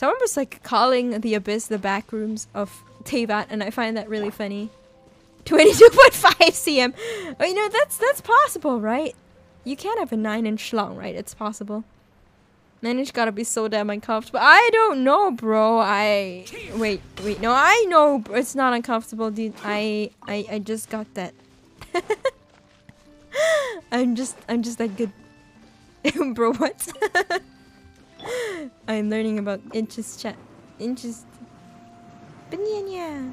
Someone was like calling the abyss the back rooms of Teyvat, and I find that really funny. 22.5 cm. Oh, you know, that's that's possible, right? You can't have a 9 inch long, right? It's possible. 9 inch gotta be so damn uncomfortable. I don't know, bro. I. Wait, wait. No, I know it's not uncomfortable, dude. I, I, I just got that. I'm just, I'm just that good. bro, what? I'm learning about inches chat. Inches. Banana.